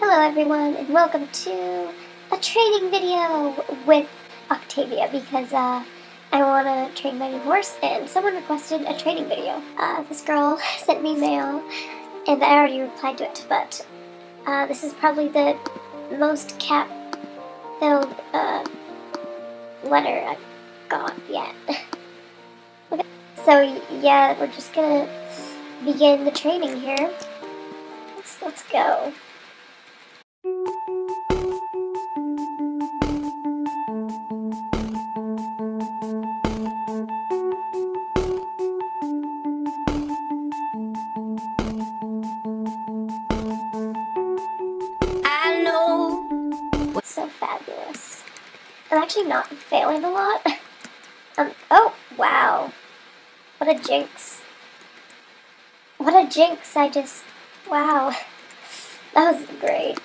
Hello everyone and welcome to a training video with Octavia because uh, I want to train my new horse and someone requested a training video. Uh, this girl sent me mail and I already replied to it but uh, this is probably the most cap filled uh, letter I've got yet. okay. So yeah, we're just gonna begin the training here. Let's, let's go. Actually not failing a lot. Um, oh, wow. What a jinx. What a jinx, I just, wow. That was great.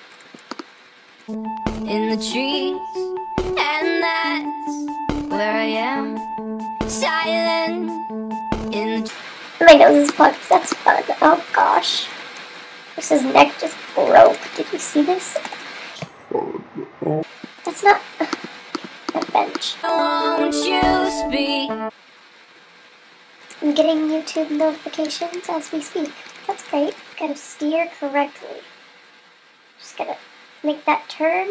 In the trees, and that's where I am. Silent in the My nose is plugged, that's fun. Oh gosh. Chris's neck just broke. Did you see this? That's not a bench. Won't you speak? I'm getting YouTube notifications as we speak. That's great. Gotta steer correctly. Just gotta make that turn.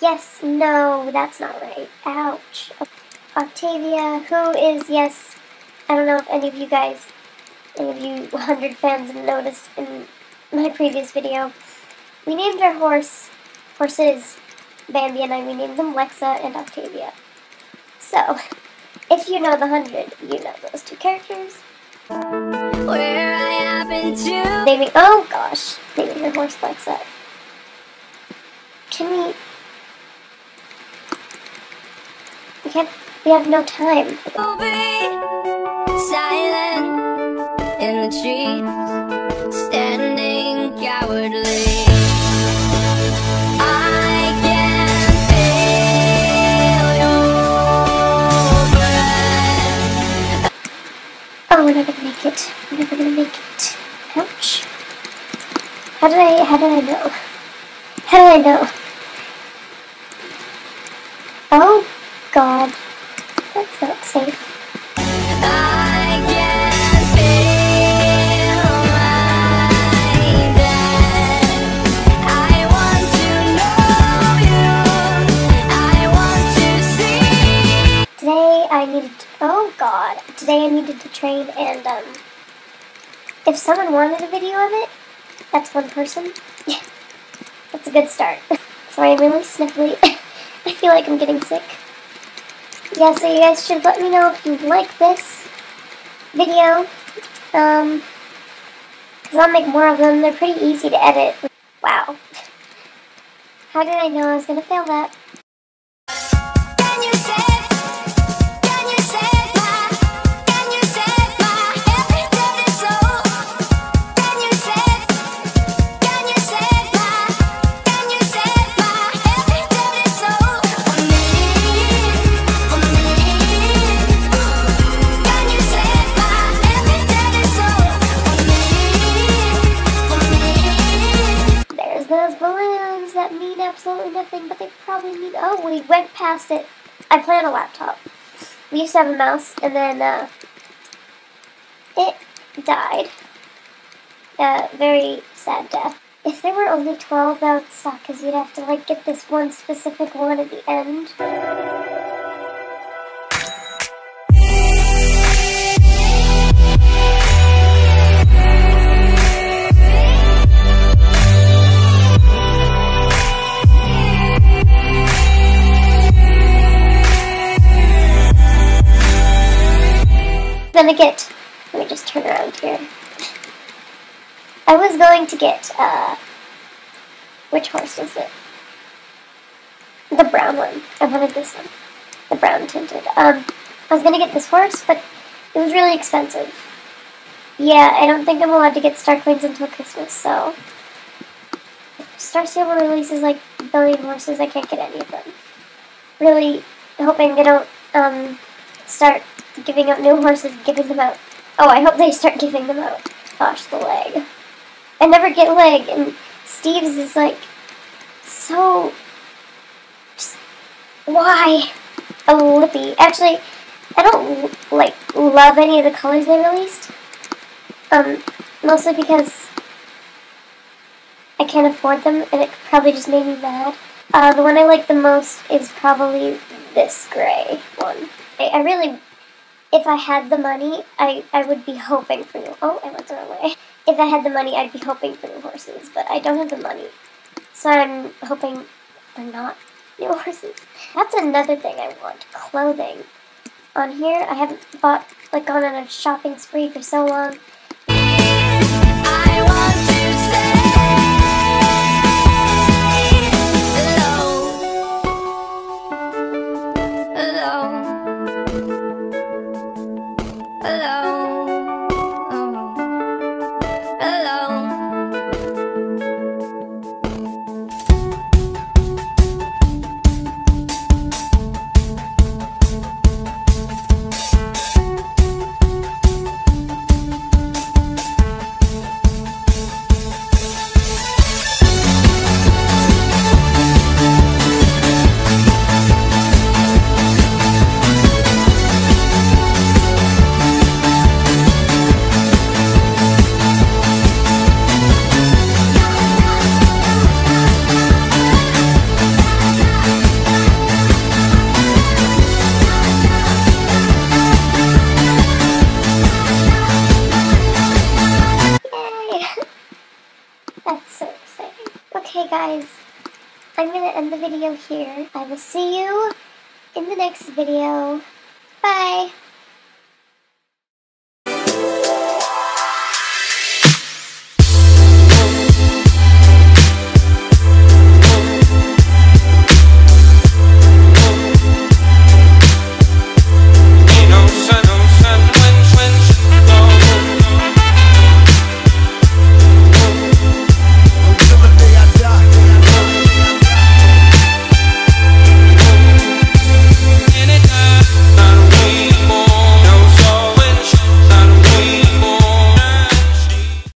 Yes, no, that's not right. Ouch. Octavia, who is, yes, I don't know if any of you guys, any of you 100 fans have noticed in my previous video, we named our horse, horses, Bambi and I, renamed them Lexa and Octavia. So, if you know the 100, you know those two characters. Where I happen to. Naming, oh gosh, naming your horse Lexa. Can we, we have, we have no time. How did I, how did I know? How did I know? Oh, God. That's not safe. I can feel my death. I want to know you. I want to see. Today I needed to, oh God. Today I needed to train and, um, if someone wanted a video of it, that's one person. that's a good start. Sorry, I'm really sniffly. I feel like I'm getting sick. Yeah, so you guys should let me know if you like this video. Um, because I'll make more of them. They're pretty easy to edit. Wow. How did I know I was going to fail that? That mean absolutely nothing, but they probably mean. Oh, we went past it. I play on a laptop. We used to have a mouse, and then uh, it died. A very sad death. If there were only 12, that would suck, because you'd have to like get this one specific one at the end. Gonna get. Let me just turn around here. I was going to get. uh... Which horse was it? The brown one. I wanted this one. The brown tinted. Um, I was gonna get this horse, but it was really expensive. Yeah, I don't think I'm allowed to get Star Coins until Christmas, so. Star Stable releases like a billion horses, I can't get any of them. Really hoping they don't um, start giving out new horses, giving them out. Oh, I hope they start giving them out. Gosh, the leg. I never get leg, and Steve's is like so. Just, why a lippy? Actually, I don't like love any of the colors they released. Um, mostly because I can't afford them, and it probably just made me mad. Uh, the one I like the most is probably this gray one. I, I really, if I had the money, I, I would be hoping for new. Oh, I went the wrong way. If I had the money, I'd be hoping for new horses, but I don't have the money, so I'm hoping for not new horses. That's another thing I want: clothing. On here, I haven't bought like gone on a shopping spree for so long. Okay, guys, I'm gonna end the video here. I will see you in the next video. Bye!